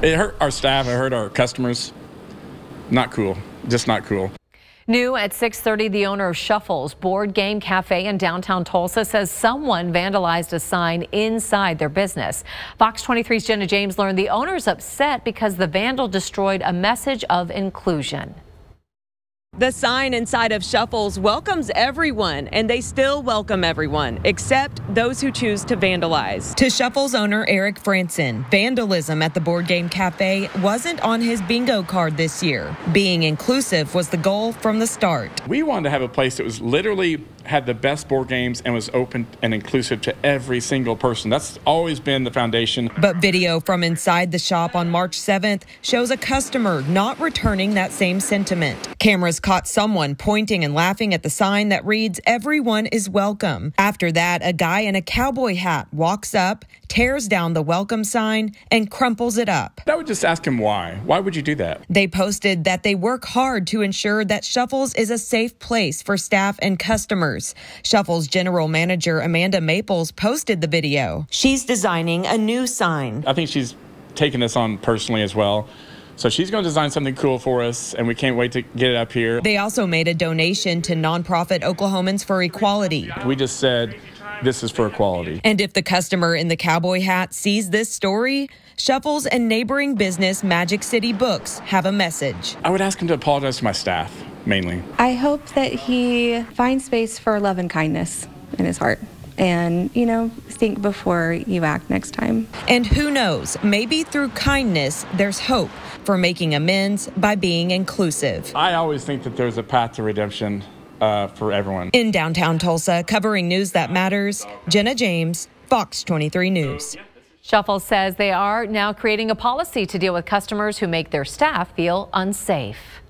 It hurt our staff, it hurt our customers. Not cool, just not cool. New at 6:30, the owner of Shuffles Board Game Cafe in downtown Tulsa says someone vandalized a sign inside their business. Fox 23's Jenna James learned the owner's upset because the vandal destroyed a message of inclusion. The sign inside of Shuffles welcomes everyone, and they still welcome everyone, except those who choose to vandalize. To Shuffles owner Eric Fransen, vandalism at the Board Game Cafe wasn't on his bingo card this year. Being inclusive was the goal from the start. We wanted to have a place that was literally had the best board games and was open and inclusive to every single person. That's always been the foundation. But video from inside the shop on March 7th shows a customer not returning that same sentiment. Cameras caught someone pointing and laughing at the sign that reads, Everyone is welcome. After that, a guy in a cowboy hat walks up, tears down the welcome sign, and crumples it up. I would just ask him why. Why would you do that? They posted that they work hard to ensure that Shuffles is a safe place for staff and customers. Shuffles general manager Amanda Maples posted the video. She's designing a new sign. I think she's taking this on personally as well. So she's going to design something cool for us, and we can't wait to get it up here. They also made a donation to nonprofit Oklahomans for Equality. We just said, this is for equality. And if the customer in the cowboy hat sees this story, Shuffles and neighboring business Magic City Books have a message. I would ask him to apologize to my staff, mainly. I hope that he finds space for love and kindness in his heart and, you know, think before you act next time. And who knows, maybe through kindness, there's hope for making amends by being inclusive. I always think that there's a path to redemption uh, for everyone. In downtown Tulsa, covering news that matters, Jenna James, Fox 23 News. Shuffle says they are now creating a policy to deal with customers who make their staff feel unsafe.